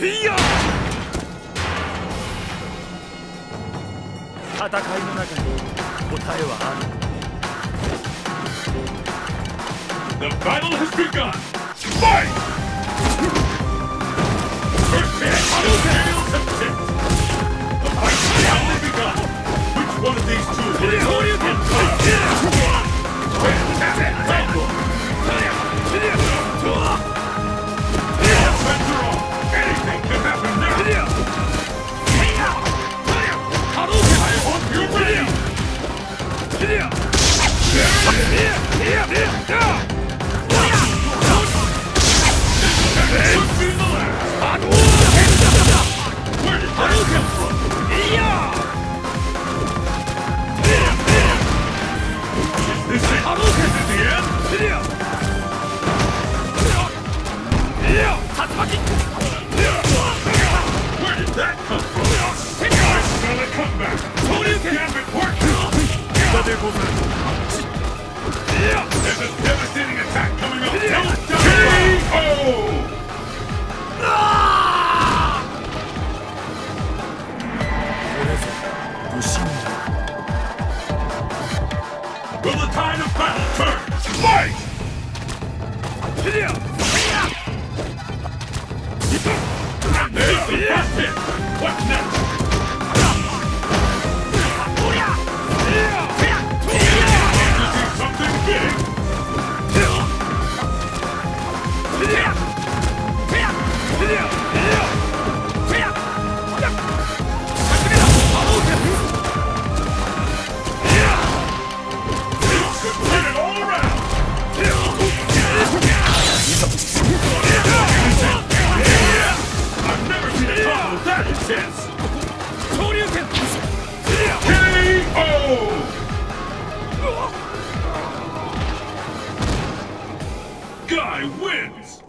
フィア戦いの中に答えはある The battle has begun! Another woman. This is Kevin Wins!